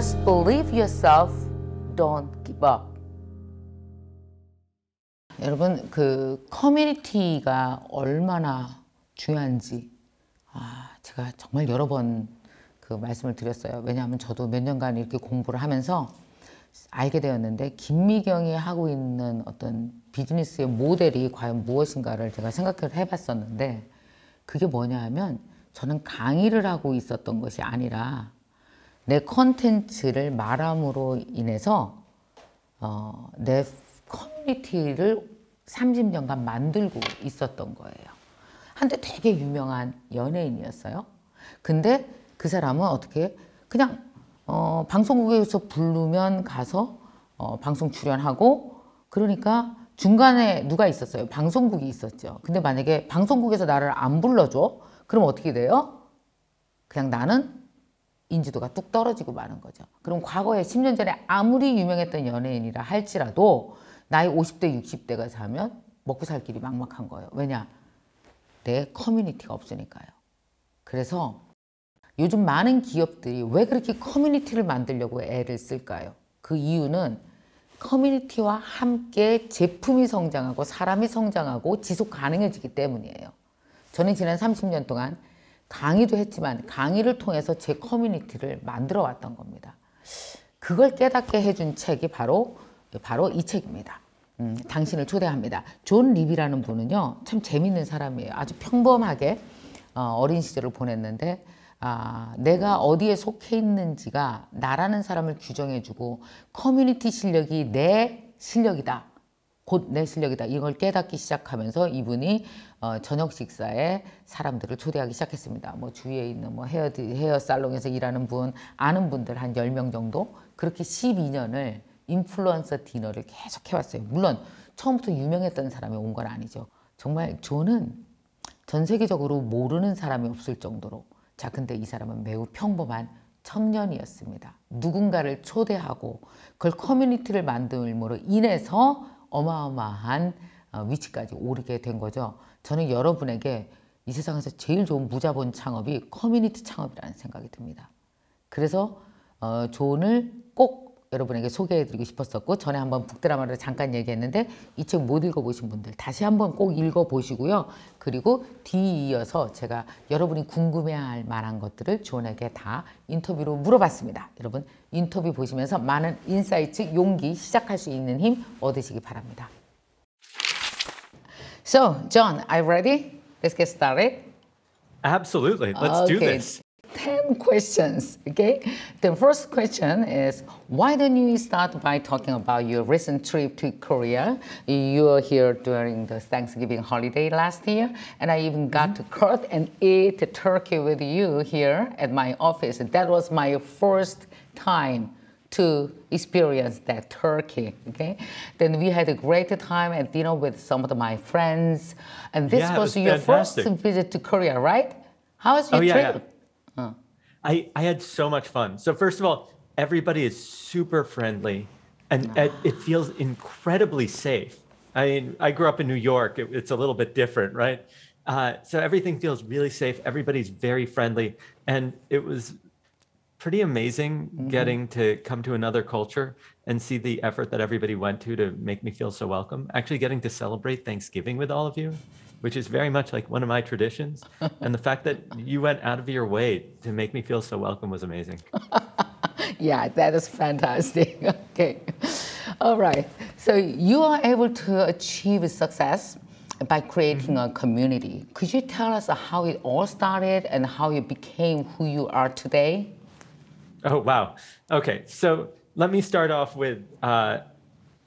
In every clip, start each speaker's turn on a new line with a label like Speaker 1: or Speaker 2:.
Speaker 1: Just believe yourself. Don't give up. 여러분 그 커뮤니티가 얼마나 중요한지 아 제가 정말 여러 번 그 말씀을 드렸어요. 왜냐하면 저도 몇 년간 이렇게 공부를 하면서 알게 되었는데 김미경이 하고 있는 어떤 비즈니스의 모델이 과연 무엇인가를 제가 생각을 해봤었는데 그게 뭐냐 하면 저는 강의를 하고 있었던 것이 아니라 내 컨텐츠를 말함으로 인해서 어, 내 커뮤니티를 30년간 만들고 있었던 거예요. 한때 되게 유명한 연예인이었어요. 근데 그 사람은 어떻게 그냥 어, 방송국에서 부르면 가서 어, 방송 출연하고 그러니까 중간에 누가 있었어요? 방송국이 있었죠. 근데 만약에 방송국에서 나를 안 불러줘? 그럼 어떻게 돼요? 그냥 나는 인지도가 뚝 떨어지고 마는 거죠. 그럼 과거에 10년 전에 아무리 유명했던 연예인이라 할지라도 나이 50대, 60대가 사면 먹고 살 길이 막막한 거예요. 왜냐? 내 커뮤니티가 없으니까요. 그래서 요즘 많은 기업들이 왜 그렇게 커뮤니티를 만들려고 애를 쓸까요? 그 이유는 커뮤니티와 함께 제품이 성장하고 사람이 성장하고 지속 가능해지기 때문이에요. 저는 지난 30년 동안 강의도 했지만 강의를 통해서 제 커뮤니티를 만들어 왔던 겁니다. 그걸 깨닫게 해준 책이 바로 바로 이 책입니다. 음, 당신을 초대합니다. 존 립이라는 분은요 참 재밌는 사람이에요. 아주 평범하게 어, 린 시절을 보냈는데 아, 내가 어디에 속해 있는지가 나라는 사람을 규정해주고 커뮤니티 실력이 내 실력이다. 곧 내 실력이다. 이걸 깨닫기 시작하면서 이분이 어, 저녁 식사에 사람들을 초대하기 시작했습니다. 뭐 주위에 있는 뭐 헤어, 헤어 살롱에서 일하는 분, 아는 분들 한 10명 정도 그렇게 12년을 인플루언서 디너를 계속 해왔어요. 물론 처음부터 유명했던 사람이 온 건 아니죠. 정말 존은 전 세계적으로 모르는 사람이 없을 정도로 자, 근데 이 사람은 매우 평범한 청년이었습니다. 누군가를 초대하고 그걸 커뮤니티를 만들므로 인해서 어마어마한 어, 위치까지 오르게 된 거죠. 저는 여러분에게 이 세상에서 제일 좋은 무자본 창업이 커뮤니티 창업이라는 생각이 듭니다. 그래서 어, 존을 꼭 여러분에게 소개해드리고 싶었었고 전에 한번 북드라마를 잠깐 얘기했는데 이 책 못 읽어보신 분들 다시 한번 꼭 읽어보시고요. 그리고 뒤이어서 제가 여러분이 궁금해할 만한 것들을 존에게 다 인터뷰로 물어봤습니다. 여러분 인터뷰 보시면서 많은 인사이트, 용기, 시작할 수 있는 힘 얻으시기 바랍니다. So, John, are you ready? Let's get started.
Speaker 2: Absolutely. Let's
Speaker 1: okay.
Speaker 2: do this.
Speaker 1: 10 questions, okay? The first question is, why don't you start by talking about your recent trip to Korea? You were here during the Thanksgiving holiday last year, and I even got mm-hmm. to cut and eat turkey with you here at my office. That was my first time to experience that turkey. Okay, then we had a great time at dinner with some of my friends, and this
Speaker 2: Yeah,
Speaker 1: was,
Speaker 2: was
Speaker 1: your
Speaker 2: fantastic.
Speaker 1: first visit to Korea, right? How was your
Speaker 2: Oh, yeah,
Speaker 1: trip?
Speaker 2: I, I had so much fun. So, first of all, everybody is super friendly and it, it feels incredibly safe. I mean, I grew up in New York, it- it's a little bit different, right? Uh, so, everything feels really safe. Everybody's very friendly. And it was pretty amazing getting to come to another culture and see the effort that everybody went to to make me feel so welcome. Actually, getting to celebrate Thanksgiving with all of you, which is very much like one of my traditions. and the fact that you went out of your way to make me feel so welcome was amazing.
Speaker 1: Yeah, that is fantastic. okay. All right. So you are able to achieve success by creating a community. Could you tell us how it all started and how you became who you are today?
Speaker 2: Oh, wow. Okay. So let me start off with uh,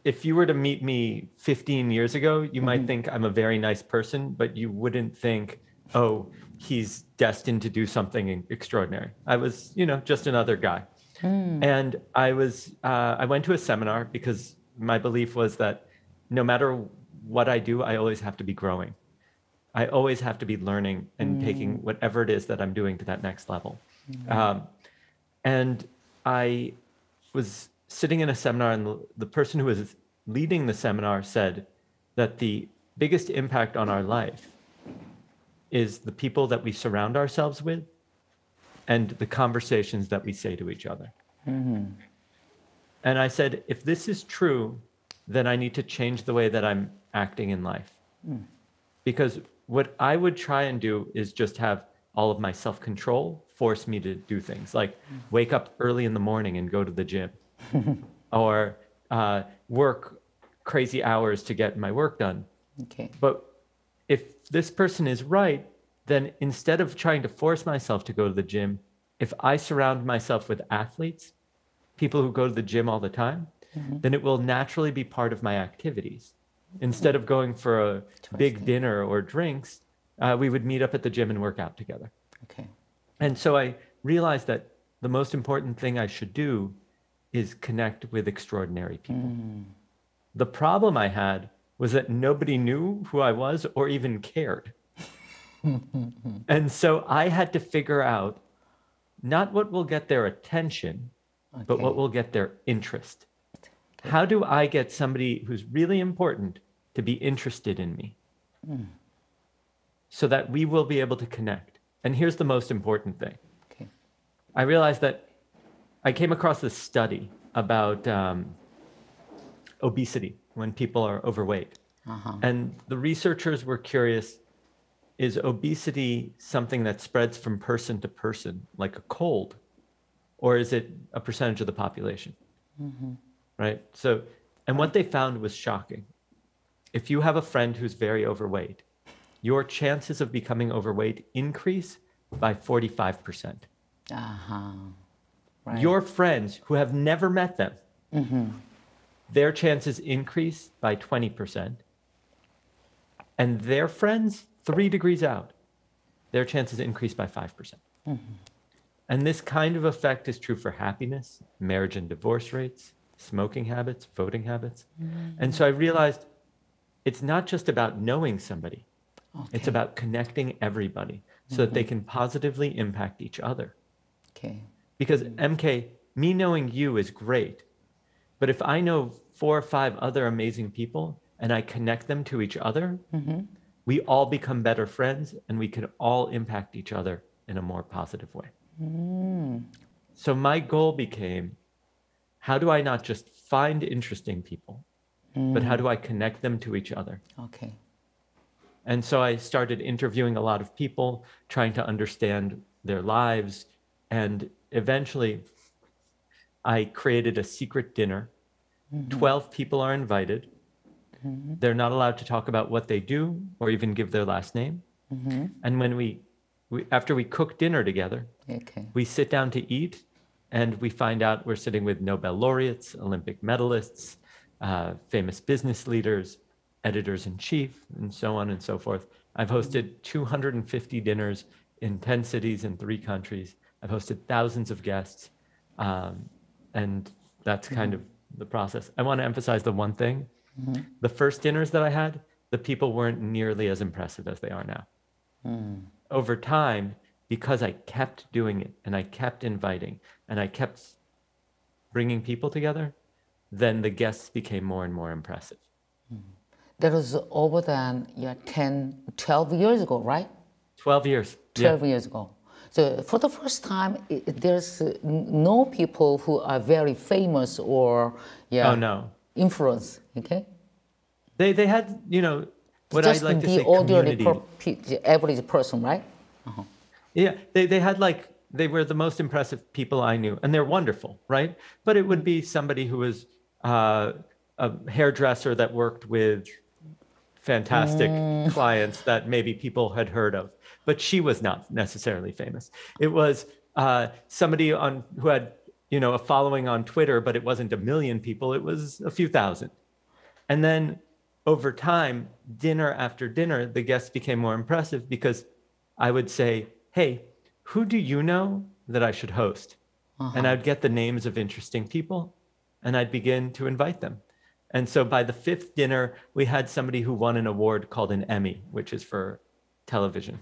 Speaker 2: if you were to meet me 15 years ago, you might think I'm a very nice person, but you wouldn't think, oh, he's destined to do something extraordinary. I was, you know, just another guy. And I was, uh, I went to a seminar because my belief was that no matter what I do, I always have to be growing. I always have to be learning and taking whatever it is that I'm doing to that next level. Um, and I was sitting in a seminar, and the, person who was leading the seminar said that the biggest impact on our life is the people that we surround ourselves with and the conversations that we say to each other. Mm-hmm. And I said, if this is true, then I need to change the way that I'm acting in life. Mm. Because what I would try and do is just have all of my self control force me to do things like mm. wake up early in the morning and go to the gym or uh, work crazy hours to get my work done.
Speaker 1: Okay.
Speaker 2: But if this person is right, then instead of trying to force myself to go to the gym, if I surround myself with athletes, people who go to the gym all the time, then it will naturally be part of my activities. Instead of going for a big dinner or drinks, uh, we would meet up at the gym and work out together.
Speaker 1: Okay.
Speaker 2: And so I realized that the most important thing I should do is connect with extraordinary people. Mm. The problem I had was that nobody knew who I was or even cared. and so I had to figure out not what will get their attention, but what will get their interest. How do I get somebody who's really important to be interested in me mm. so that we will be able to connect? And here's the most important thing.
Speaker 1: Okay.
Speaker 2: I realized that I came across this study about um, obesity when people are overweight.
Speaker 1: Uh-huh.
Speaker 2: And the researchers were curious is obesity something that spreads from person to person, like a cold, or is it a percentage of the population? Right? So, and what they found was shocking. If you have a friend who's very overweight, your chances of becoming overweight increase by 45%.
Speaker 1: Uh-huh. Right.
Speaker 2: Your friends who have never met them, mm-hmm. their chances increase by 20%. And their friends, three degrees out, their chances increase by 5%. Mm-hmm. And this kind of effect is true for happiness, marriage and divorce rates, smoking habits, voting habits. Mm-hmm. And so I realized it's not just about knowing somebody, it's about connecting everybody so that they can positively impact each other.
Speaker 1: Okay.
Speaker 2: Because MK, me knowing you is great. But if I know four or five other amazing people and I connect them to each other, mm-hmm. we all become better friends and we can all impact each other in a more positive way. Mm. So my goal became how do I not just find interesting people, but how mm. do I connect them to each other?
Speaker 1: Okay.
Speaker 2: And so I started interviewing a lot of people, trying to understand their lives. And eventually, I created a secret dinner. Mm-hmm. 12 people are invited. Mm-hmm. They're not allowed to talk about what they do or even give their last name. Mm-hmm. And when we, we, after we cook dinner together,
Speaker 1: Okay.
Speaker 2: we sit down to eat and we find out we're sitting with Nobel laureates, Olympic medalists, uh, famous business leaders, editors in chief, and so on and so forth. I've hosted 250 dinners in 10 cities in three countries. I've hosted thousands of guests. Um, and that's kind mm-hmm. of the process. I want to emphasize the one thing mm-hmm. the first dinners that I had, the people weren't nearly as impressive as they are now mm. over time, because I kept doing it and I kept inviting and I kept bringing people together, then the guests became more and more impressive. Mm-hmm.
Speaker 1: That was over than yeah, 10, 12 years ago, right?
Speaker 2: 12 years. Yeah.
Speaker 1: 12 years ago. So for the first time, i there's uh, no people who are very famous or yeah,
Speaker 2: Oh, no.
Speaker 1: influence. Okay,
Speaker 2: They, they had, you know, what
Speaker 1: just
Speaker 2: I like to say
Speaker 1: ordinary,
Speaker 2: community.
Speaker 1: per, average person, right?
Speaker 2: Yeah, they, they had like, they were the most impressive people I knew, and they're wonderful, right? But it would be somebody who was uh, a hairdresser that worked with fantastic clients that maybe people had heard of, but she was not necessarily famous. It was uh, somebody on who had, you know, a following on Twitter, but it wasn't a million people; it was a few thousand. And then over time, dinner after dinner, the guests became more impressive because I would say, Hey, who do you know that I should host? And I'd get the names of interesting people and I'd begin to invite them. And so by the fifth dinner, we had somebody who won an award called an Emmy, which is for television,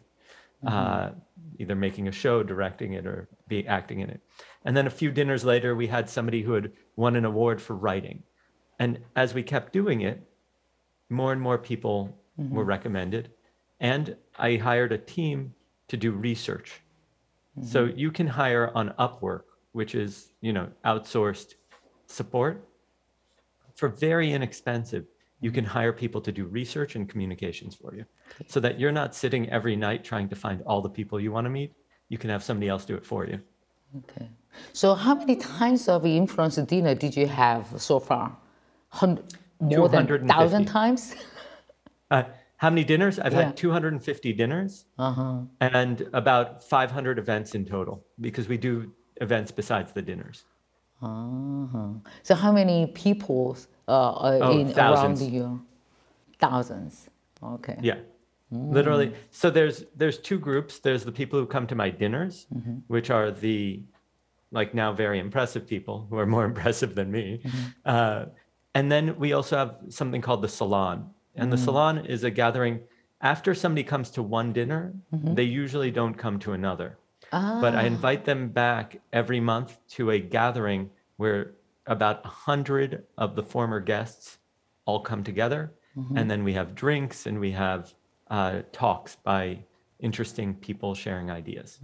Speaker 2: uh, mm-hmm. either making a show, directing it, or be acting in it. And then a few dinners later, we had somebody who had won an award for writing. And as we kept doing it, more and more people mm-hmm. were recommended. And I hired a team to do research. Mm-hmm. So you can hire on Upwork which is, you know, outsourced support, for very inexpensive, you can hire people to do research and communications for you so that you're not sitting every night trying to find all the people you want to meet. You can have somebody else do it for you.
Speaker 1: Okay. So how many times of influence dinner did you have so far? Hundred, more than
Speaker 2: 250.
Speaker 1: thousand times?
Speaker 2: Uh, how many dinners? I've
Speaker 1: Yeah.
Speaker 2: had 250 dinners
Speaker 1: Uh-huh.
Speaker 2: and about 500 events in total because we do events besides the dinners.
Speaker 1: Uh-huh. So how many people uh, are
Speaker 2: Oh,
Speaker 1: in
Speaker 2: thousands.
Speaker 1: around you? Thousands. Okay.
Speaker 2: Yeah. Literally. Mm. So there's there's two groups. There's the people who come to my dinners, mm-hmm. which are the like now very impressive people who are more impressive than me. Mm-hmm. Uh, and then we also have something called the salon. And the mm-hmm. salon is a gathering after somebody comes to one dinner, they usually don't come to another. But I ah. invite them back every month to a gathering where about a hundred of the former guests all come together, and then we have drinks and we have uh, talks by interesting people sharing ideas.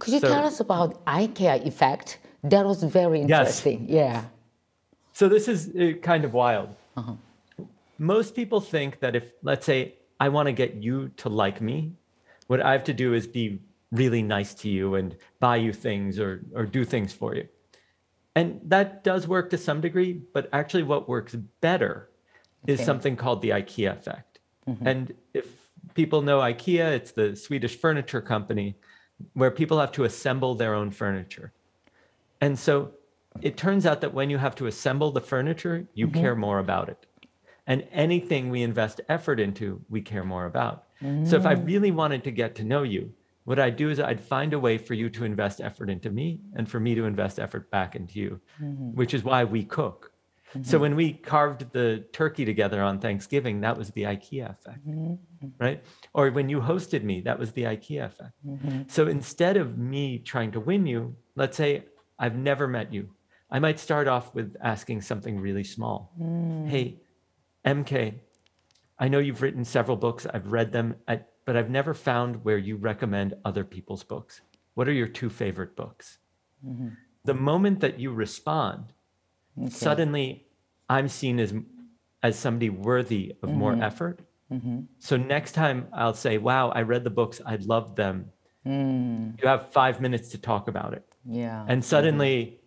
Speaker 1: Could you
Speaker 2: So-
Speaker 1: tell us about IKEA effect? That was very interesting. Yes. Yeah.
Speaker 2: So this is uh, kind of wild. Most people think that if, let's say, I want to get you to like me, what I have to do is be really nice to you and buy you things or or do things for you. And that does work to some degree, but actually what works better is
Speaker 1: Okay.
Speaker 2: something called the IKEA effect. Mm-hmm. And if people know IKEA, it's the Swedish furniture company where people have to assemble their own furniture. And so it turns out that when you have to assemble the furniture, you mm-hmm. care more about it. And anything we invest effort into, we care more about. So if I mm-hmm. really wanted to get to know you, what I'd do is I'd find a way for you to invest effort into me and for me to invest effort back into you, which is why we cook. So mm-hmm. when we carved the turkey together on Thanksgiving, that was the IKEA effect, mm-hmm. right? Or when you hosted me, that was the IKEA effect. Mm-hmm. So instead of me trying to win you, let's say I've never met you. I might start off with asking something really small. Mm. Hey, MK, I know you've written several books. I've read them, I, but I've never found where you recommend other people's books. What are your two favorite books? The moment that you respond, suddenly I'm seen as as somebody worthy of more mm-hmm. effort. Mm-hmm. So next time I'll say, "Wow, I read the books. I loved them. Mm. You have five minutes to talk about it."
Speaker 1: Yeah.
Speaker 2: And suddenly,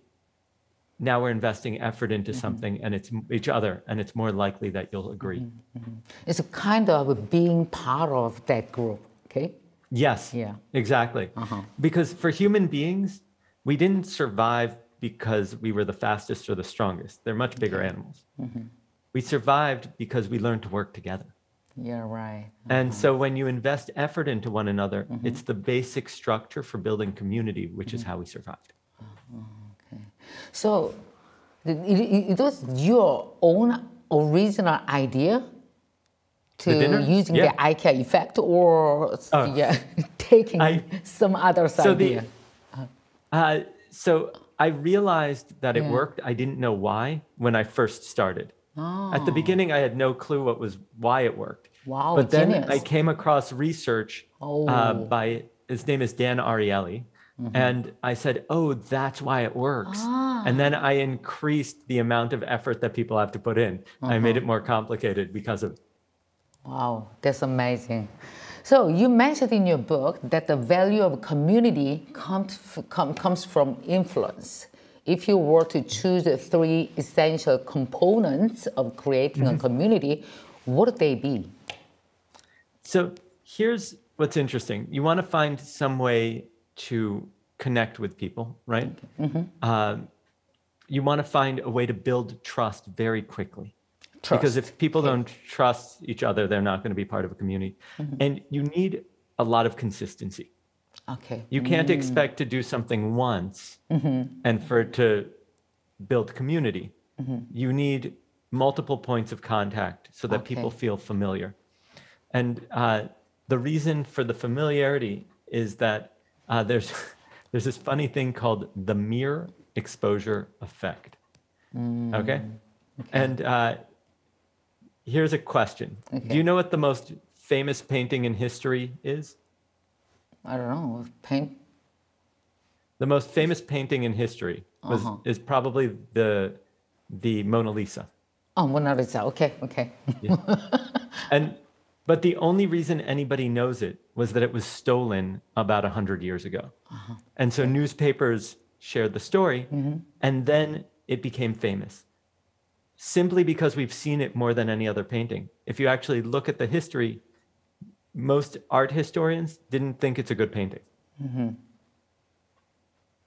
Speaker 2: now we're investing effort into mm-hmm. something, and it's each other, and it's more likely that you'll agree.
Speaker 1: it's a kind of being part of that group. Okay.
Speaker 2: Yes.
Speaker 1: Yeah.
Speaker 2: Exactly. Uh-huh. Because for human beings, we didn't survive because we were the fastest or the strongest. They're much bigger animals. Mm-hmm. We survived because we learned to work together.
Speaker 1: Yeah. Right.
Speaker 2: And so mm-hmm. when you invest effort into one another, mm-hmm. it's the basic structure for building community, which is how we survived. Okay.
Speaker 1: So, it, it, was your own original idea to using
Speaker 2: Yeah.
Speaker 1: the IKEA effect, or
Speaker 2: Oh.
Speaker 1: yeah, taking
Speaker 2: I-
Speaker 1: some other's
Speaker 2: So the-
Speaker 1: idea.
Speaker 2: Uh, so I realized that it worked. I didn't know why when I first started.
Speaker 1: Oh.
Speaker 2: At the oh. beginning, I had no clue what was why it worked.
Speaker 1: Wow,
Speaker 2: But then
Speaker 1: genius.
Speaker 2: I came across research uh,
Speaker 1: Oh.
Speaker 2: by his name is Dan Ariely, mm-hmm. and I said, "Oh, that's why it works." Ah. And then I increased the amount of effort that people have to put in. I made uh-huh. it more complicated because of.
Speaker 1: Wow, that's amazing. So you mentioned in your book that the value of a community comes com- comes from influence. If you were to choose the three essential components of creating a community, what would they be?
Speaker 2: So here's what's interesting. You want to find some way to connect with people, right? Um, you want to find a way to build trust very quickly. Because if people don't trust each other, they're not going to be part of a community. And you need a lot of consistency.
Speaker 1: Okay.
Speaker 2: You can't expect to do something once and for it to build community. You need multiple points of contact so that people feel familiar. And uh, the reason for the familiarity is that uh, there's there's this funny thing called the mere exposure effect. Okay, and uh, here's a question: Do you know what the most famous painting in history is?
Speaker 1: I don't know. Paint.
Speaker 2: the most famous painting in history was uh-huh. is probably the the Mona Lisa.
Speaker 1: Oh, Mona Lisa. Okay, okay.
Speaker 2: And but the only reason anybody knows it was that it was stolen about 100 years ago. Uh-huh. And so newspapers shared the story mm-hmm. and then it became famous. Simply because we've seen it more than any other painting. If you actually look at the history, most art historians didn't think it's a good painting. Mm-hmm.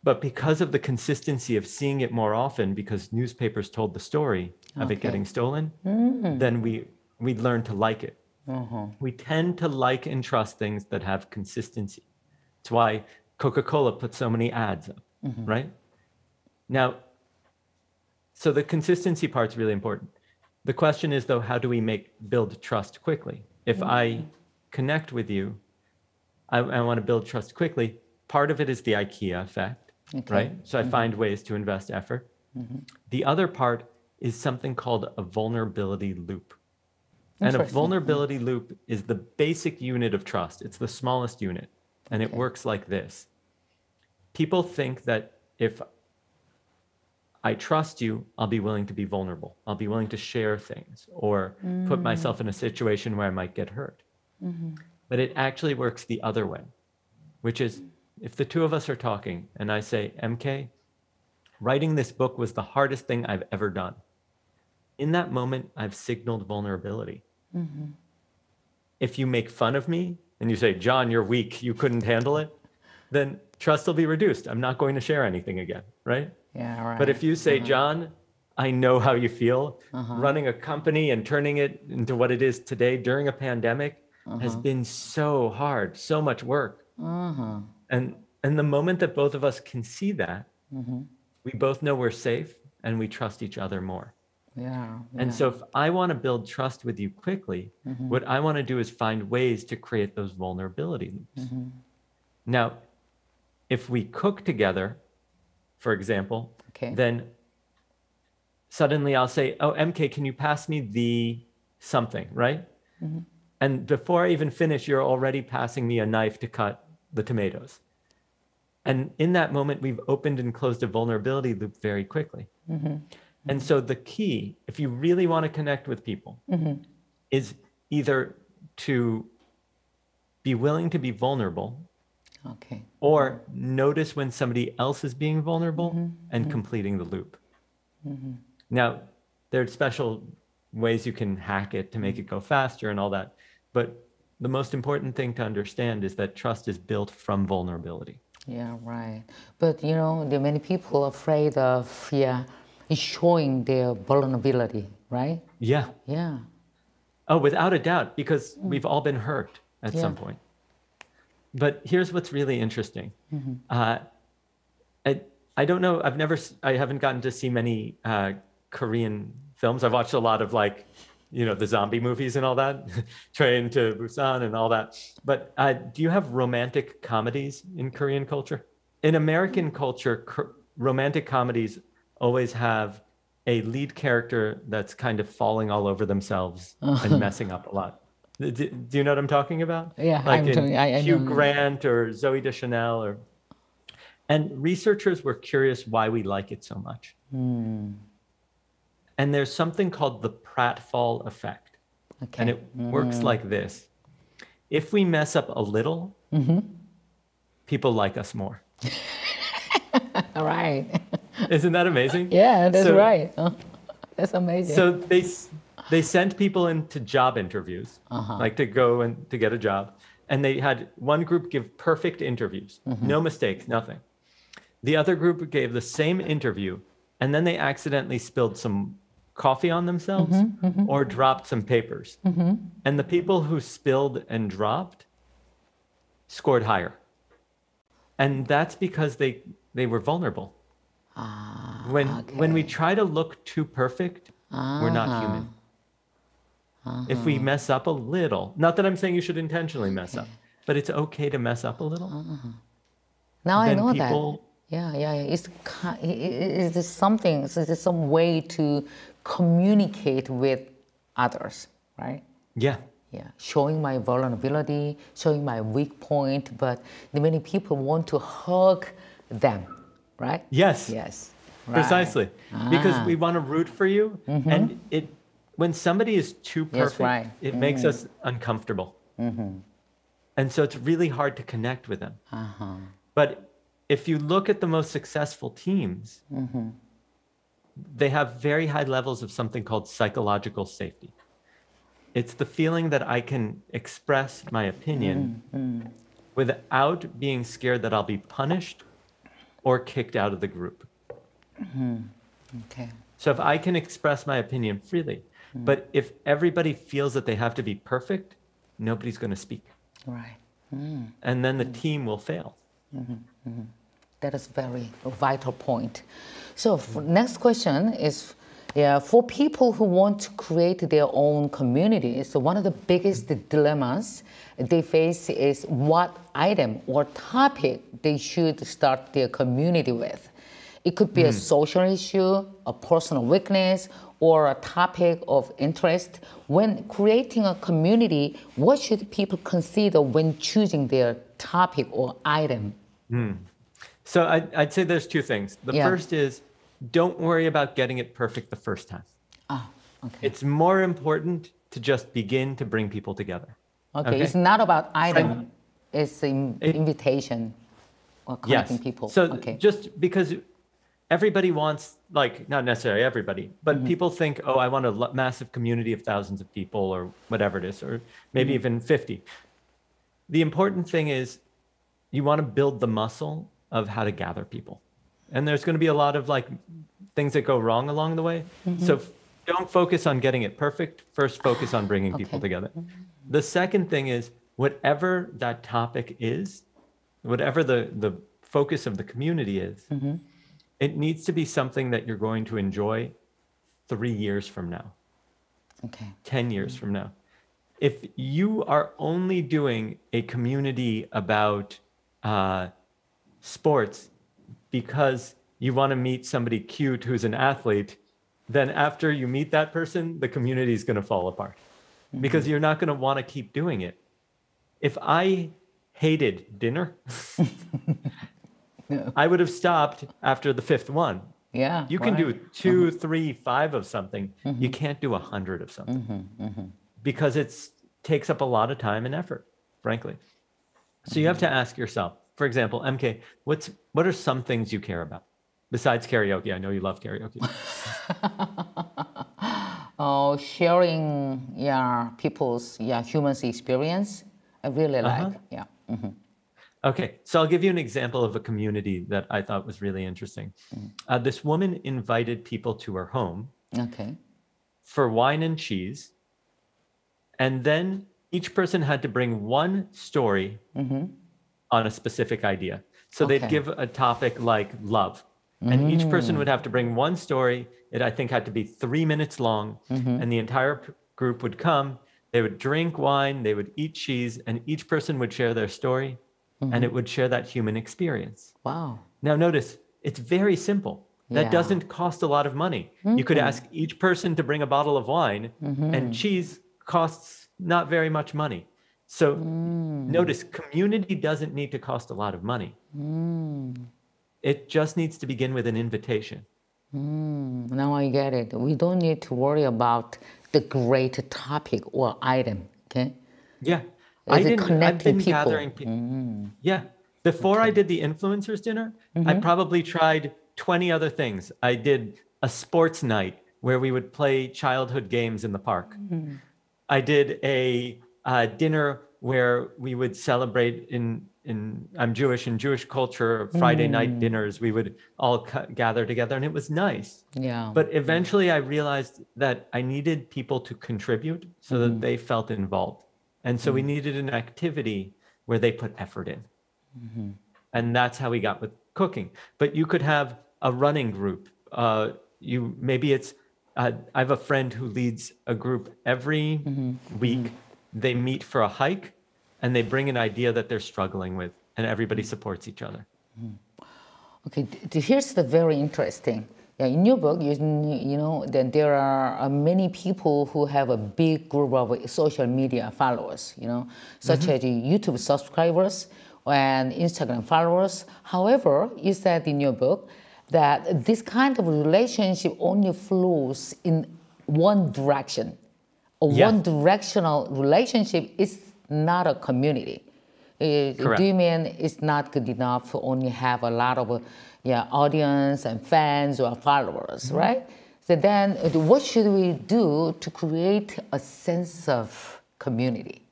Speaker 2: But because of the consistency of seeing it more often, because newspapers told the story of it getting stolen, mm. then we we learn to like it. Uh-huh. We tend to like and trust things that have consistency. It's why Coca-Cola puts so many ads up, mm-hmm. right? Now, so the consistency part's really important. The question is though, how do we make build trust quickly? If mm-hmm. I connect with you, I, I want to build trust quickly. Part of it is the IKEA effect,
Speaker 1: Okay.
Speaker 2: right? So I mm-hmm. find ways to invest effort. Mm-hmm. The other part is something called a vulnerability loop. And a vulnerability loop is the basic unit of trust. It's the smallest unit. And it works like this. People think that if I trust you, I'll be willing to be vulnerable. I'll be willing to share things or put mm. myself in a situation where I might get hurt. Mm-hmm. But it actually works the other way, which is if the two of us are talking and I say, MK, writing this book was the hardest thing I've ever done. In that moment, I've signaled vulnerability. Mm-hmm. If you make fun of me and you say, John, you're weak, you couldn't handle it, then trust will be reduced. I'm not going to share anything again, right?
Speaker 1: Yeah, right.
Speaker 2: But if you say, uh-huh. John, I know how you feel, uh-huh. running a company and turning it into what it is today during a pandemic has uh-huh. been so hard, so much work. And and the moment that both of us can see that, mm-hmm. we both know we're safe and we trust each other more.
Speaker 1: yeah,
Speaker 2: And so if I want to build trust with you quickly, mm-hmm. what I want to do is find ways to create those vulnerability loops. Mm-hmm. Now, if we cook together, for example,
Speaker 1: Okay.
Speaker 2: then suddenly I'll say, "Oh, MK, can you pass me the something?" Right? Mm-hmm. And before I even finish, you're already passing me a knife to cut the tomatoes. And in that moment, we've opened and closed a vulnerability loop very quickly. Mm-hmm. And so the key, if you really want to connect with people, mm-hmm. is either to be willing to be vulnerable
Speaker 1: okay.
Speaker 2: or notice when somebody else is being vulnerable mm-hmm. and mm-hmm. completing the loop. Mm-hmm. Now, there are special ways you can hack it to make it go faster and all that. But the most important thing to understand is that trust is built from vulnerability.
Speaker 1: Yeah, right. But you know, there are many people afraid of yeah, showing their vulnerability, right?
Speaker 2: Yeah.
Speaker 1: Yeah.
Speaker 2: Oh, without a doubt, because mm. we've all been hurt at
Speaker 1: Yeah.
Speaker 2: some point. But here's what's really interesting. Uh, I, I don't know. I've never. s- I haven't gotten to see many uh, Korean films. I've watched a lot of like, you know, the zombie movies and all that, Train to Busan and all that. But uh, do you have romantic comedies in Korean culture? In American culture, co- romantic comedies always have a lead character that's kind of falling all over themselves and messing up a lot. Do, do you know what I'm talking about?
Speaker 1: Yeah,
Speaker 2: like
Speaker 1: I'm talking- I- I
Speaker 2: Hugh. Grant or Zooey Deschanel, or and researchers were curious why we like it so much. And there's something called the pratfall effect,
Speaker 1: Okay.
Speaker 2: and it works like this: if we mess up a little, people like us more.
Speaker 1: All right.
Speaker 2: Isn't that amazing?
Speaker 1: yeah, that's
Speaker 2: So-
Speaker 1: right. Uh, that's amazing.
Speaker 2: So they they sent people into job interviews, uh-huh. like to go and to get a job, and they had one group give perfect interviews, mm-hmm. no mistakes, nothing. The other group gave the same interview, and then they accidentally spilled some coffee on themselves mm-hmm, mm-hmm. or dropped some papers. And the people who spilled and dropped scored higher. And that's because they they were vulnerable. Ah, when when we try to look too perfect, we're not ah. human. If we uh-huh. mess up a little, not that I'm saying you should intentionally mess up, but it's okay to mess up a little. Uh-huh.
Speaker 1: now I know that. Yeah, yeah, yeah. It's ki- i- i- it is something. It's it's some way to communicate with others, right?
Speaker 2: Yeah.
Speaker 1: Yeah, showing my vulnerability, showing my weak point, but many people want to hug them, right?
Speaker 2: Yes.
Speaker 1: Yes. right.
Speaker 2: Precisely. Because
Speaker 1: Ah.
Speaker 2: we want to root for you. And mm-hmm. it when somebody is too
Speaker 1: Yes,
Speaker 2: perfect,
Speaker 1: right.
Speaker 2: it mm-hmm. makes us uncomfortable. Mm-hmm. And so it's really hard to connect with them.
Speaker 1: Uh-huh.
Speaker 2: But if you look at the most successful teams, mm-hmm. they have very high levels of something called psychological safety. It's the feeling that I can express my opinion without being scared that I'll be punished or kicked out of the group.
Speaker 1: Okay.
Speaker 2: So if I can express my opinion freely, Mm. but if everybody feels that they have to be perfect, nobody's going to speak.
Speaker 1: Right. Mm.
Speaker 2: And then the mm. team will fail. Mm-hmm. Mm-hmm.
Speaker 1: That is very vital point. So f- next question is, yeah, for people who want to create their own communities, so one of the biggest dilemmas they face is what item or topic they should start their community with. It could be a social issue, a personal weakness, or a topic of interest. When creating a community, what should people consider when choosing their topic or item?
Speaker 2: So I'd, I'd say there's two things. The
Speaker 1: Yeah.
Speaker 2: first is don't worry about getting it perfect the first time.
Speaker 1: Ah, okay.
Speaker 2: It's more important to just begin to bring people together.
Speaker 1: Okay,
Speaker 2: Okay.
Speaker 1: it's not about item, it's in
Speaker 2: It-
Speaker 1: invitation or
Speaker 2: Yes.
Speaker 1: connecting people.
Speaker 2: So
Speaker 1: okay.
Speaker 2: just because everybody wants, like, not necessarily everybody, but
Speaker 1: Mm-hmm.
Speaker 2: people think, oh, I want a lo- massive community of thousands of people or whatever it is, or maybe
Speaker 1: Mm-hmm.
Speaker 2: even 50. The important thing is you want to build the muscle of how to gather people. And there's going to be a lot of like things that go wrong along the way.
Speaker 1: Mm-hmm.
Speaker 2: So f- don't focus on getting it perfect. First, focus on bringing people together. The second thing is whatever that topic is, whatever the, the focus of the community is, it needs to be something that you're going to enjoy three years from now.
Speaker 1: okay.
Speaker 2: 10 years from now. If you are only doing a community about uh, sports because you want to meet somebody cute who's an athlete, then after you meet that person, the community is going to fall apart because you're not going to want to keep doing it. If I hated dinner, I would have stopped after the fifth one.
Speaker 1: Yeah.
Speaker 2: You can
Speaker 1: right. Mm-hmm.
Speaker 2: do 2 three, five of something. You can't do a hundred of something
Speaker 1: Mm-hmm,
Speaker 2: because it takes up a lot of time and effort, frankly. So you have
Speaker 1: Mm-hmm.
Speaker 2: to ask yourself, for example, MK, what's what are some things you care about besides karaoke? I know you love karaoke.
Speaker 1: Oh, sharing, yeah, people's, yeah, humans' experience. I really
Speaker 2: Uh-huh.
Speaker 1: like, yeah.
Speaker 2: Okay, so I'll give you an example of a community that I thought was really interesting.
Speaker 1: Mm.
Speaker 2: Uh, this woman invited people to her home
Speaker 1: Okay.
Speaker 2: for wine and cheese. And then each person had to bring one story on a specific idea. So they'd give a topic like love. And each person would have to bring one story. It, I think, had to be three minutes long. And the entire p- group would come. They would drink wine, they would eat cheese, and each person would share their story. And it mm-hmm. would share that human experience.
Speaker 1: Wow.
Speaker 2: Now, notice it's very simple. That
Speaker 1: Yeah.
Speaker 2: doesn't cost a lot of money. You could mm-hmm. ask each person to bring a bottle of wine, mm-hmm. and cheese costs not very much money. So, mm. notice community doesn't need to cost a lot of money. Mm. It just needs to begin with an invitation.
Speaker 1: Mm, now I get it. We don't need to worry about the great topic or item, okay?
Speaker 2: Yeah.
Speaker 1: Is
Speaker 2: I didn't, I've
Speaker 1: connecting
Speaker 2: been
Speaker 1: people? Mm.
Speaker 2: gathering people. Yeah. Before I did the influencers dinner,
Speaker 1: Mm-hmm.
Speaker 2: I probably tried 20 other things. I did a sports night where we would play childhood games in the park.
Speaker 1: Mm-hmm.
Speaker 2: I did a uh, dinner where we would celebrate in in I'm Jewish in Jewish culture Friday
Speaker 1: Mm.
Speaker 2: night dinners. We would all ca- gather together, and it was nice.
Speaker 1: Yeah.
Speaker 2: But eventually, I realized that I needed people to contribute so
Speaker 1: Mm-hmm.
Speaker 2: that they felt involved. And so we needed an activity where they put effort in.
Speaker 1: Mm-hmm.
Speaker 2: And that's how we got with cooking. But you could have a running group. Uh, you maybe it's uh, I have a friend who leads a group every
Speaker 1: Mm-hmm.
Speaker 2: week. They meet for a hike, and they bring an idea that they're struggling with, and everybody supports each other.
Speaker 1: Okay, th- th- here's the very interesting. Yeah, in your book, you, you know that there are uh, many people who have a big group of social media followers, you know, such as YouTube subscribers and Instagram followers. However, you said in your book that this kind of relationship only flows in one direction. A
Speaker 2: Yeah.
Speaker 1: one directional relationship is not a community.
Speaker 2: Correct.
Speaker 1: Do you mean it's not good enough to only have a lot of yeah, audience and fans or followers,
Speaker 2: Mm-hmm.
Speaker 1: right? So then, what should we do to create a sense of community?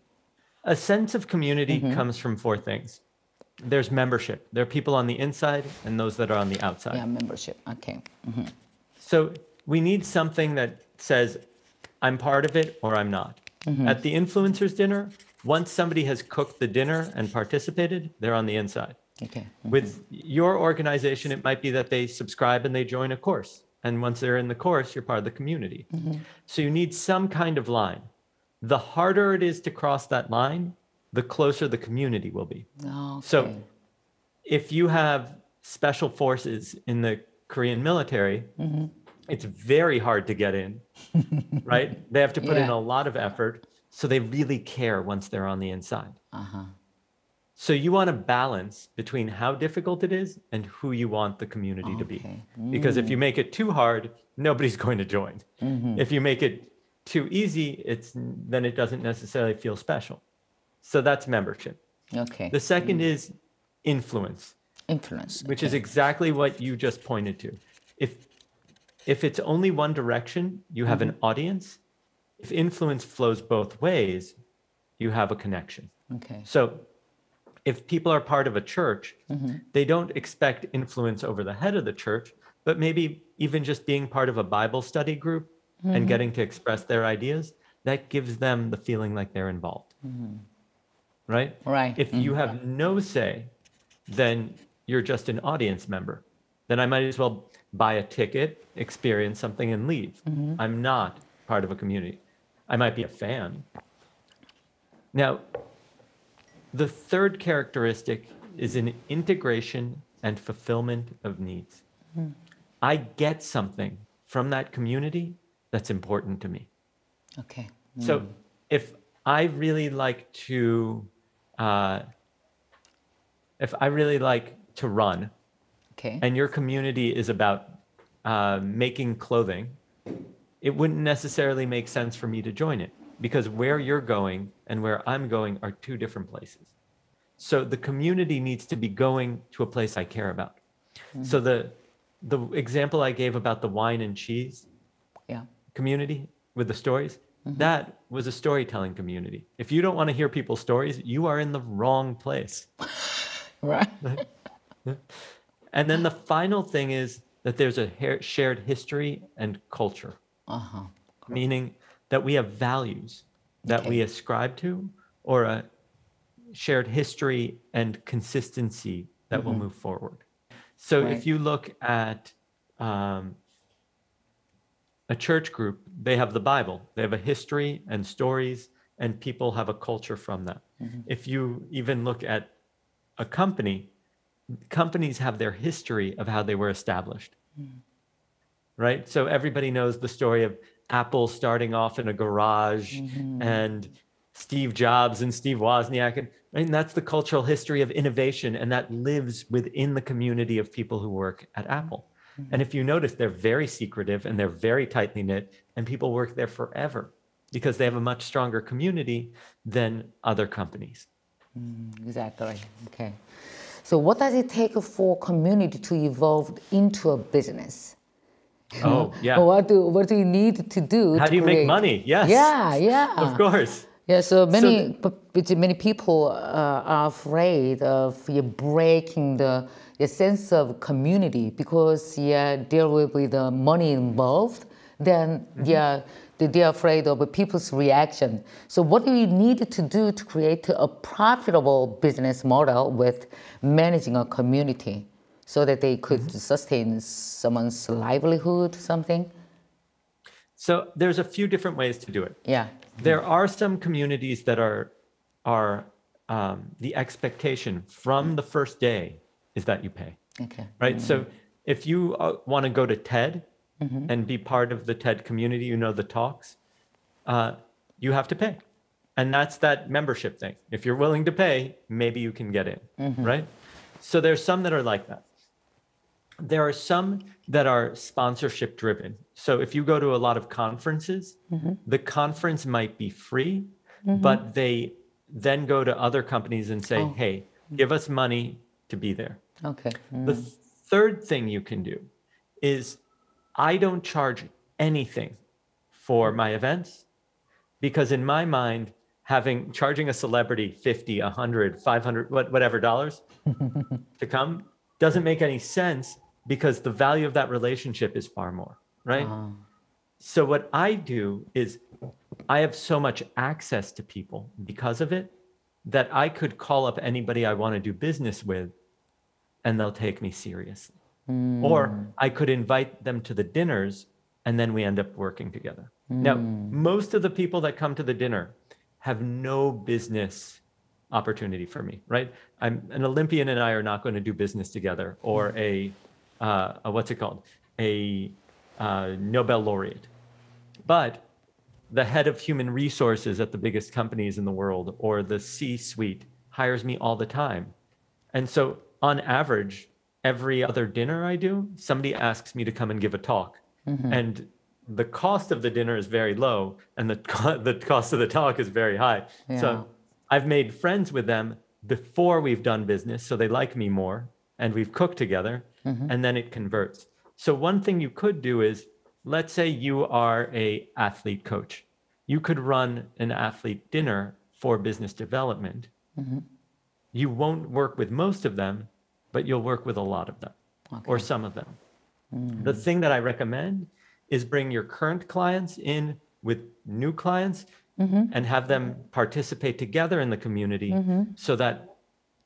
Speaker 2: A sense of community mm-hmm. comes from four things. There's membership. There are people on the inside and those that are on the outside.
Speaker 1: Yeah, membership. Okay. Mm-hmm.
Speaker 2: So we need something that says, I'm part of it or I'm not. Mm-hmm. At the influencers dinner, once somebody has cooked the dinner and participated, they're on the inside.
Speaker 1: Okay. Mm-hmm.
Speaker 2: With your organization, it might be that they subscribe and they join a course. And once they're in the course, you're part of the community. Mm-hmm. So you need some kind of line. The harder it is to cross that line, the closer the community will be.
Speaker 1: Okay.
Speaker 2: So if you have special forces in the Korean military, mm-hmm. it's very hard to get in, right? They have to put in a lot of effort. So they really care once they're on the inside.
Speaker 1: uh-huh.
Speaker 2: So you want to balance between how difficult it is and who you want the community to be.
Speaker 1: Okay.
Speaker 2: Because if you mm. make it too hard, nobody's going to join. Mm-hmm. If you make it too easy, it's then it doesn't necessarily feel special. So that's membership.
Speaker 1: Okay.
Speaker 2: The second mm. is influence,
Speaker 1: Influence.
Speaker 2: which is exactly what you just pointed to. If if it's only one direction, you have an mm-hmm. audience. If influence flows both ways, you have a connection.
Speaker 1: Okay.
Speaker 2: So if people are part of a church, mm-hmm. they don't expect influence over the head of the church, but maybe even just being part of a Bible study group and mm-hmm. getting to express their ideas, that gives them the feeling like they're involved. Mm-hmm. Right?
Speaker 1: Right.
Speaker 2: If you have no say, then you're just an audience member. Then I might as well buy a ticket, experience something, and leave. I'm not part of a community. I might be a fan. Now, the third characteristic is an integration and fulfillment of needs. I get something from that community that's important to me.
Speaker 1: Okay.
Speaker 2: So if I really like to, uh, if I really like to run,
Speaker 1: Okay.
Speaker 2: and your community is about uh, making clothing, it wouldn't necessarily make sense for me to join it because where you're going and where I'm going are two different places. So the community needs to be going to a place I care about. Mm-hmm. So the the example I gave about the wine and cheese
Speaker 1: yeah.
Speaker 2: community with the stories, mm-hmm. that was a storytelling community. If you don't want to hear people's stories, you are in the wrong place.
Speaker 1: Right.
Speaker 2: And then the final thing is that there's a shared history and culture,
Speaker 1: Uh-huh.
Speaker 2: meaning that we have values that we ascribe to or a shared history and consistency that will move forward. So
Speaker 1: Right.
Speaker 2: if you look at um, a church group, they have the Bible, they have a history and stories, and people have a culture from that. If you even look at a company, companies have their history of how they were established. Right? So everybody knows the story of Apple starting off in a garage mm-hmm. and Steve Jobs and Steve Wozniak. And, and that's the cultural history of innovation. And that lives within the community of people who work at Apple. And mm-hmm. if you notice, they're very secretive and they're very tightly knit, and people work there forever because they have a much stronger community than other companies.
Speaker 1: Mm, exactly. Okay. So, what does it take for community to evolve into a business?
Speaker 2: Oh, yeah.
Speaker 1: What do What do you need to do?
Speaker 2: How
Speaker 1: to
Speaker 2: do you make money? Yes.
Speaker 1: Yeah, yeah.
Speaker 2: Of course.
Speaker 1: Yeah, so many p- many people uh, are afraid of yeah, breaking the, the sense of community because yeah, there will be the money involved. Then yeah, they're afraid of people's reaction. So what do you need to do to create a profitable business model with managing a community so that they could sustain someone's livelihood, something?
Speaker 2: So there's a few different ways to do it.
Speaker 1: Yeah.
Speaker 2: There are some communities that are are um, the expectation from the first day is that you pay,
Speaker 1: Okay.
Speaker 2: right? So if you uh, want to go to TED and be part of the TED community, you know the talks, uh, you have to pay. And that's that membership thing. If you're willing to pay, maybe you can get in, right? So there's some that are like that. There are some that are sponsorship driven. So if you go to a lot of conferences, the conference might be free, but they then go to other companies and say,
Speaker 1: Oh.
Speaker 2: hey, give us money to be there.
Speaker 1: Okay. Mm.
Speaker 2: The third thing you can do is I don't charge anything for my events because in my mind having charging a celebrity 50 100 500 what- whatever dollars to come doesn't make any sense because the value of that relationship is far more right
Speaker 1: Ah.
Speaker 2: so what I do is I have so much access to people because of it that I could call up anybody I want to do business with and they'll take me seriously. Or I could invite them to the dinners and then we end up working together. Now, most of the people that come to the dinner have no business opportunity for me, right? I'm an Olympian and I are not going to do business together or a, uh, a what's it called? A uh, Nobel laureate. But the head of human resources at the biggest companies in the world or the C suite hires me all the time. And so, on average, every other dinner I do, somebody asks me to come and give a talk. And the cost of the dinner is very low, and the, co- the cost of the talk is very high.
Speaker 1: Yeah.
Speaker 2: So, I've made friends with them before we've done business, so they like me more, and we've cooked together, mm-hmm. and then it converts. So one thing you could do is, let's say you are a athlete coach, you could run an athlete dinner for business development. Mm-hmm. You won't work with most of them, but you'll work with a lot of them, or some of them. Mm. The thing that I recommend is bring your current clients in with new clients mm-hmm. and have them participate together in the community so that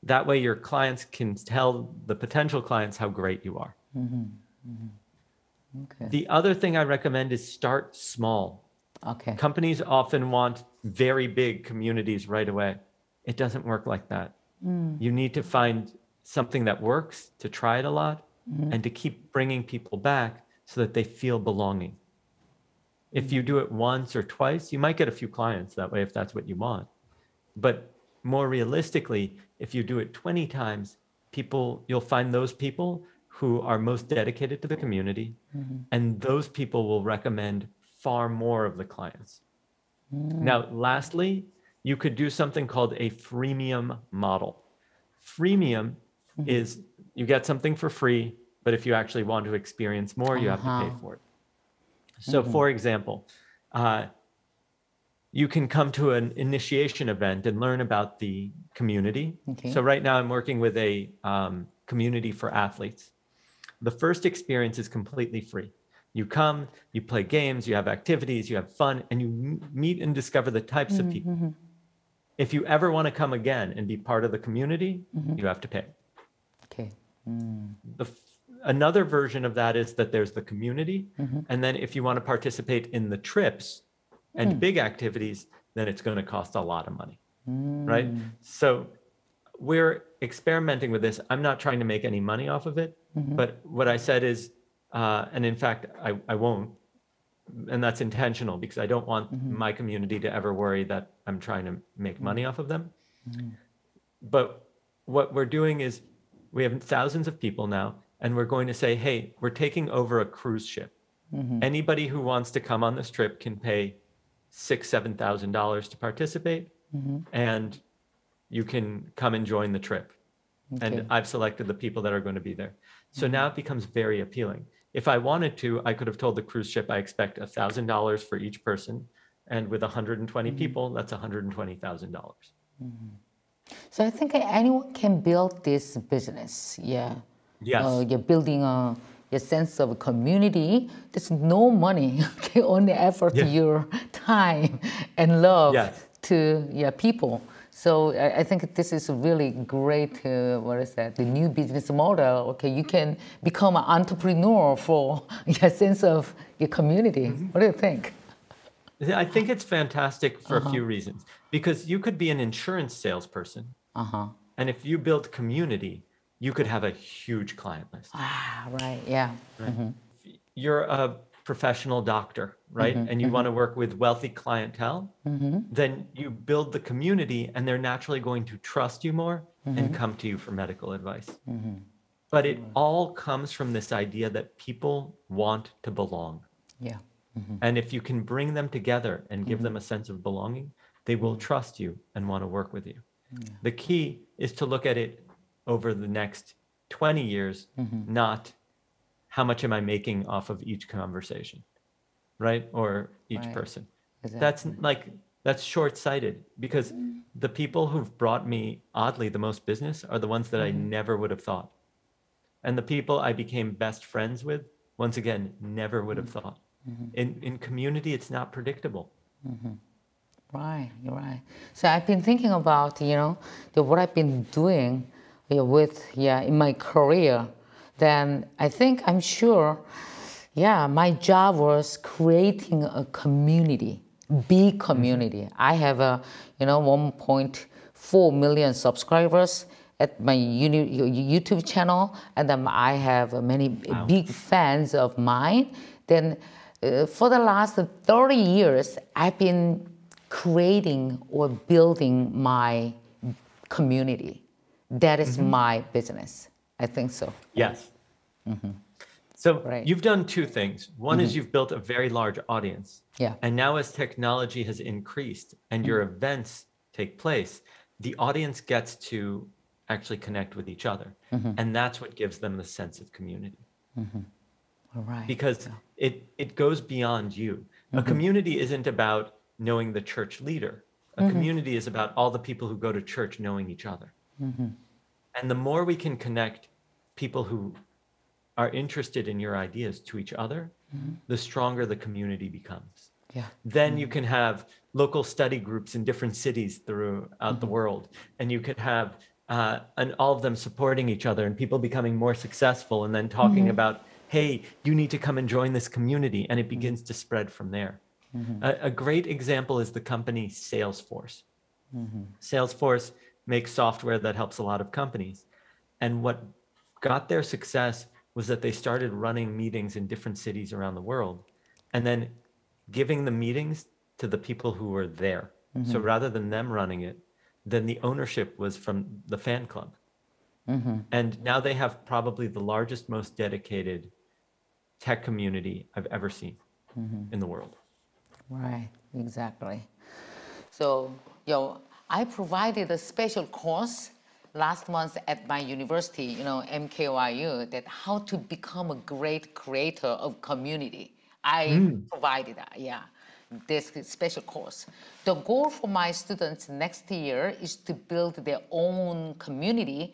Speaker 2: that way your clients can tell the potential clients how great you are. Mm-hmm. Mm-hmm.
Speaker 1: Okay.
Speaker 2: The other thing I recommend is start small.
Speaker 1: Okay.
Speaker 2: Companies often want very big communities right away. It doesn't work like that. Mm. You need to find something that works to try it a lot mm-hmm. and to keep bringing people back so that they feel belonging. If mm. you do it once or twice, you might get a few clients that way if that's what you want. But more realistically, if you do it 20 times, people you'll find those people who are most dedicated to the community and those people will recommend far more of the clients. Now, lastly, you could do something called a freemium model. Freemium is you get something for free, but if you actually want to experience more, you have to pay
Speaker 1: Uh-huh.
Speaker 2: for it. So, for example, uh, you can come to an initiation event and learn about the community.
Speaker 1: Okay.
Speaker 2: So, right now, I'm working with a um, community for athletes. The first experience is completely free. You come, you play games, you have activities, you have fun, and you m- meet and discover the types of mm-hmm, people. Mm-hmm. If you ever want to come again and be part of the community, mm-hmm. you have to pay.
Speaker 1: Okay. Mm.
Speaker 2: The f- another version of that is that there's the community, and then if you want to participate in the trips and hmm. big activities, then it's going to cost a lot of money, hmm. right? So we're experimenting with this. I'm not trying to make any money off of it, mm-hmm. but what I said is, uh, and in fact, I, I won't, and that's intentional because I don't want mm-hmm. my community to ever worry that I'm trying to make money mm-hmm. off of them. But what we're doing is we have thousands of people now, and we're going to say, hey, we're taking over a cruise ship. Anybody who wants to come on this trip can pay six, seven thousand dollars to participate, mm-hmm. and you can come and join the trip.
Speaker 1: Okay.
Speaker 2: And I've selected the people that are going to be there. So mm-hmm. now it becomes very appealing. If I wanted to, I could have told the cruise ship I expect a thousand dollars for each person, and with 120 mm-hmm. people, that's 120 thousand dollars.
Speaker 1: So I think anyone can build this business. Yeah.
Speaker 2: Yes.
Speaker 1: Uh, you're building a, a sense of community. There's no money. Okay, only effort,
Speaker 2: Yeah.
Speaker 1: your time, and love
Speaker 2: Yes.
Speaker 1: to your people. So I, I think this is a really great. Uh, what is that? The new business model. Okay, you can become an entrepreneur for your sense of your community.
Speaker 2: Mm-hmm.
Speaker 1: What do you think?
Speaker 2: I think it's fantastic for
Speaker 1: Uh-huh.
Speaker 2: a few reasons. Because you could be an insurance salesperson,
Speaker 1: Uh huh.
Speaker 2: and if you build community, you could have a huge client list.
Speaker 1: Ah, right. Yeah. Mm-hmm.
Speaker 2: You're a professional doctor, right? Mm-hmm, and you want to mm-hmm. work with wealthy clientele, then you build the community and they're naturally going to trust you more and come to you for medical advice. But it all comes from this idea that people want to belong.
Speaker 1: Yeah.
Speaker 2: And if you can bring them together and give them a sense of belonging, they will trust you and want to work with you. The key is to look at it over the next 20 years, mm-hmm. not how much am I making off of each conversation, right? Or each
Speaker 1: Right.
Speaker 2: person.
Speaker 1: Exactly.
Speaker 2: That's like, that's short sighted because mm-hmm. the people who've brought me, oddly, the most business are the ones that I mm-hmm. never would have thought. And the people I became best friends with, once again, never would have thought. In, in community, it's not predictable.
Speaker 1: Right, you're right. So I've been thinking about, you know, the, what I've been doing with, yeah, in my career. Then I think I'm sure, yeah, my job was creating a community, big community. I have a, you know, 1.4 million subscribers at my YouTube channel, and then I have many big fans of mine. Then uh, for the last 30 years, I've been creating or building my community. That is mm-hmm. my business. I think so.
Speaker 2: Yes. Mm-hmm. So
Speaker 1: Right.
Speaker 2: you've done two things. One is mm-hmm. you've built a very large audience.
Speaker 1: Yeah.
Speaker 2: And now, as technology has increased and your events take place, the audience gets to actually connect with each other. And that's what gives them the sense of community
Speaker 1: All right.
Speaker 2: because it, it goes beyond you. A community isn't about knowing the church leader, a community is about all the people who go to church knowing each other. Mm-hmm. And the more we can connect people who are interested in your ideas to each other, mm-hmm. the stronger the community becomes.
Speaker 1: yeah.
Speaker 2: Then you mm-hmm. can have local study groups in different cities throughout the world, and you could have uh, and all of them supporting each other, and people becoming more successful, and then talking about, hey, you need to come and join this community, and it begins to spread from there. A, a great example is the company Salesforce. Salesforce makes software that helps a lot of companies. And what got their success was that they started running meetings in different cities around the world and then giving the meetings to the people who were there. So mm-hmm. rather than them running it, then the ownership was from the fan club. Mm-hmm. And now they have probably the largest, most dedicated tech community I've ever seen mm-hmm. in the world.
Speaker 1: Right, exactly. So, you know, I provided a special course last month at my university, you know, MKYU, that how to become a great creator of community. I hmm. provided that, yeah, this special course. The goal for my students next year is to build their own community,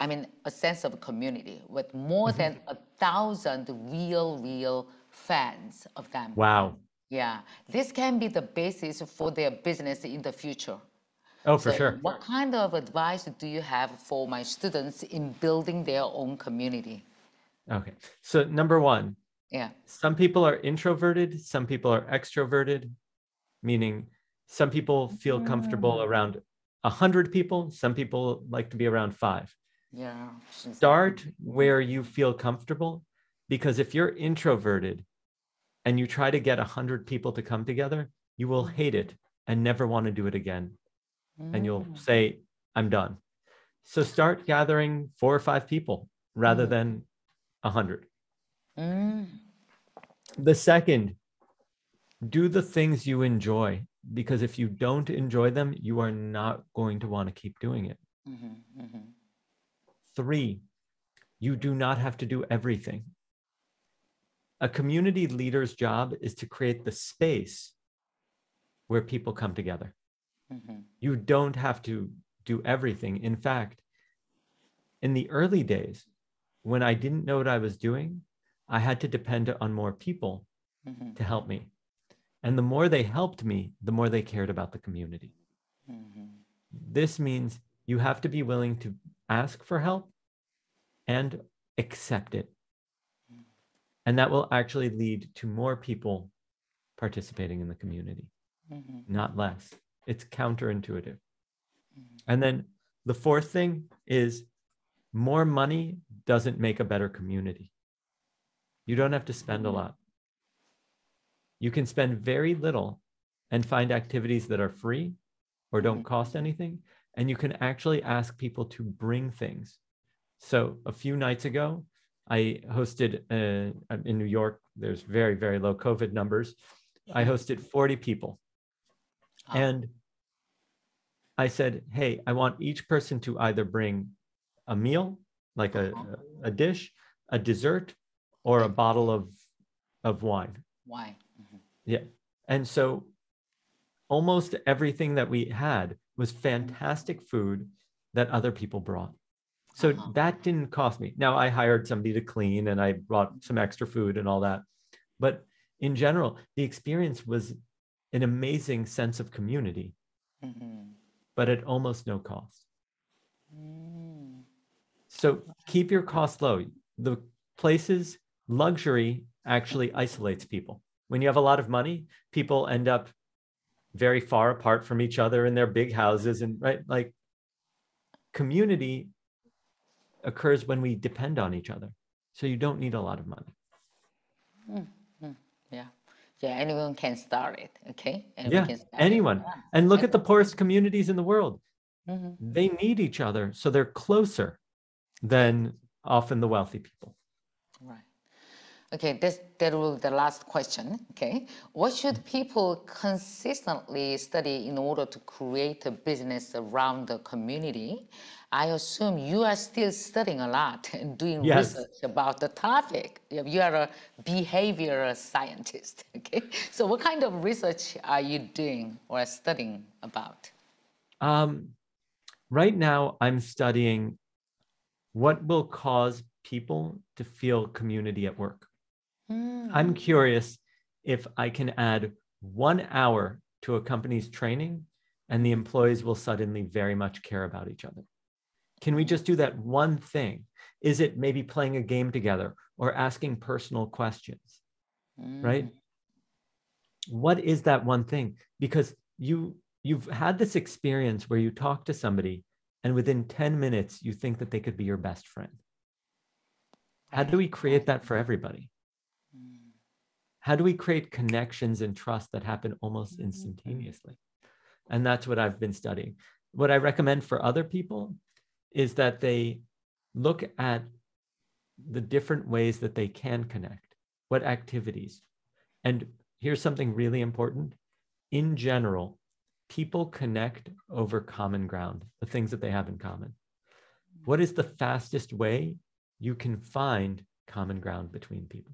Speaker 1: I mean, a sense of community with more mm-hmm. than a thousand real, real fans of them.
Speaker 2: Wow.
Speaker 1: Yeah, this can be the basis for their business in the future.
Speaker 2: Oh, for
Speaker 1: So
Speaker 2: sure.
Speaker 1: What kind of advice do you have for my students in building their own community?
Speaker 2: Okay. So, number one,
Speaker 1: Yeah.
Speaker 2: some people are introverted, some people are extroverted, meaning some people feel comfortable mm. around a hundred people, some people like to be around five.
Speaker 1: Yeah.
Speaker 2: Start where you feel comfortable, because if you're introverted and you try to get a hundred people to come together, you will mm. hate it and never want to do it again. And you'll say, I'm done. So start gathering four or five people rather than a hundred.
Speaker 1: Mm,
Speaker 2: The second, do the things you enjoy because if you don't enjoy them, you are not going to want to keep doing it.
Speaker 1: mhm, mhm.
Speaker 2: Three, you do not have to do everything. A community leader's job is to create the space where people come together.
Speaker 1: Mhm.
Speaker 2: You don't have to do everything. In fact, in the early days, when I didn't know what I was doing, I had to depend on more people
Speaker 1: Mhm.
Speaker 2: to help me. And the more they helped me, the more they cared about the community.
Speaker 1: Mhm.
Speaker 2: This means you have to be willing to ask for help and accept it. And that will actually lead to more people participating in the community,
Speaker 1: Mhm.
Speaker 2: not less. It's counterintuitive. Mm-hmm. And then the fourth thing is more money doesn't make a better community. You don't have to spend a mm-hmm. lot. you can spend very little and find activities that are free or don't mm-hmm. cost anything. And you can actually ask people to bring things. So a few nights ago, I hosted uh, in New York, there's very, very low COVID numbers. I hosted 40 people.
Speaker 1: Ah.
Speaker 2: And I said, hey, I want each person to either bring a meal, like a, a dish, a dessert, or a bottle of, of wine.
Speaker 1: Why?
Speaker 2: Yeah. And so almost everything that we had was fantastic food that other people brought. So
Speaker 1: Uh-huh.
Speaker 2: that didn't cost me. Now I hired somebody to clean and I brought some extra food and all that. But in general, the experience was an amazing sense of community,
Speaker 1: Mhm.
Speaker 2: but at almost no cost.
Speaker 1: Mm.
Speaker 2: So keep your costs low. The places, luxury actually isolates people. When you have a lot of money, people end up very far apart from each other in their big houses and right like community occurs when we depend on each other. So you don't need a lot of money.
Speaker 1: Yeah. Yeah, anyone can start it. Okay. Anyone
Speaker 2: Yeah,
Speaker 1: it.
Speaker 2: anyone.
Speaker 1: Yeah.
Speaker 2: And look at the poorest communities in the world.
Speaker 1: Mhm.
Speaker 2: They need each other, so they're closer than often the wealthy people.
Speaker 1: Right. Okay, this that will be the last question. Okay, what should people consistently study in order to create a business around the community? I assume you are still studying a lot and doing
Speaker 2: Yes.
Speaker 1: research about the topic. You are a behavioral scientist. Okay, so what kind of research are you doing or studying about?
Speaker 2: Um, right now, I'm studying what will cause people to feel community at work.
Speaker 1: Hmm.
Speaker 2: I'm curious if I can add one hour to a company's training and the employees will suddenly very much care about each other. Can we just do that one thing? Is it maybe playing a game together or asking personal questions? Mm. Right? What is that one thing? Because you you've had this experience where you talk to somebody and within 10 minutes you think that they could be your best friend. How do we create that for everybody? Mm. How do we create connections and trust that happen almost mm-hmm. instantaneously? And that's what I've been studying. What I recommend for other people is that they look at the different ways that they can connect, what activities. And here's something really important. In general, people connect over common ground, the things that they have in common. What is the fastest way you can find common ground between people?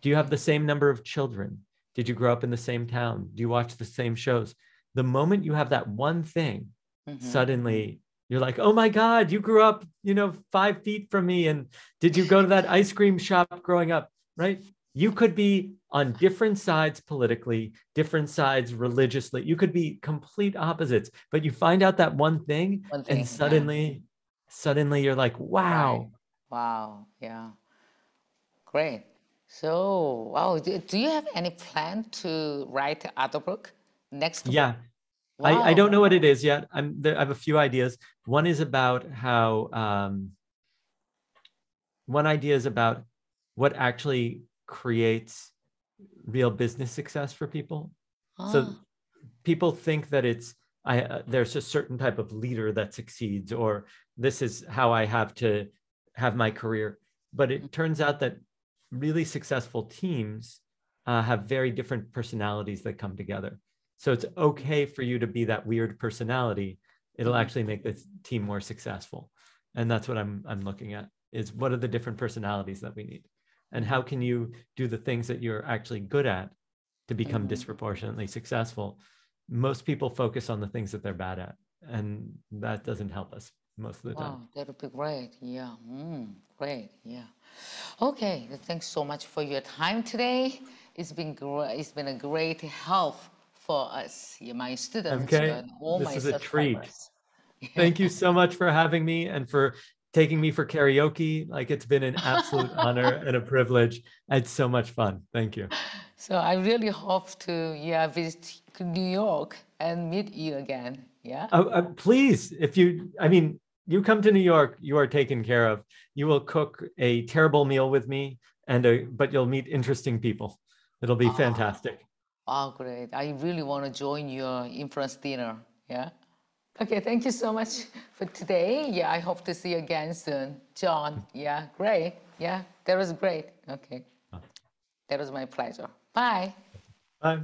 Speaker 2: Do you have the same number of children? Did you grow up in the same town? Do you watch the same shows? The moment you have that one thing,
Speaker 1: Mhm.
Speaker 2: suddenly you're like, oh my God, you grew up, you know, five feet from me. And did you go to that ice cream shop growing up? Right? You could be on different sides politically, different sides religiously. You could be complete opposites, but you find out that one thing,
Speaker 1: One thing,
Speaker 2: and suddenly, suddenly you're like, wow.
Speaker 1: Wow, yeah. Great. So, wow, do, do you have any plan to write other book next book?
Speaker 2: I, I don't know what it is yet. I'm there, I have a few ideas. One is about how um, one idea is about what actually creates real business success for people. So
Speaker 1: Ah,
Speaker 2: people think that it's I uh, there's a certain type of leader that succeeds, or this is how I have to have my career. But it turns out that really successful teams uh, have very different personalities that come together. So it's okay for you to be that weird personality. It'll
Speaker 1: Mhm.
Speaker 2: actually make the team more successful, and that's what I'm I'm looking at is what are the different personalities that we need, and how can you do the things that you're actually good at to become
Speaker 1: Mhm.
Speaker 2: disproportionately successful. Most people focus on the things that they're bad at, and that doesn't help us most of the time.
Speaker 1: that would be great. Yeah, mm, great. Yeah. Okay, thanks so much for your time today. It's been great. It's been a great help for us, yeah, my students,
Speaker 2: Okay,
Speaker 1: and all
Speaker 2: this
Speaker 1: my
Speaker 2: is a treat. Thank you so much for having me and for taking me for karaoke. Like it's been an absolute honor and a privilege. It's so much fun. Thank you.
Speaker 1: So I really hope to yeah visit New York and meet you again. Yeah.
Speaker 2: Uh, uh, please, if you, I mean, you come to New York, you are taken care of. You will cook a terrible meal with me, and a, but you'll meet interesting people. It'll be
Speaker 1: Ah.
Speaker 2: fantastic.
Speaker 1: Oh, great. I really want to join your influence dinner. Yeah. Okay, thank you so much for today. Yeah, I hope to see you again soon. Jon, yeah, great. Yeah, that was great. Okay. Ah. That was my pleasure. Bye.
Speaker 2: Bye.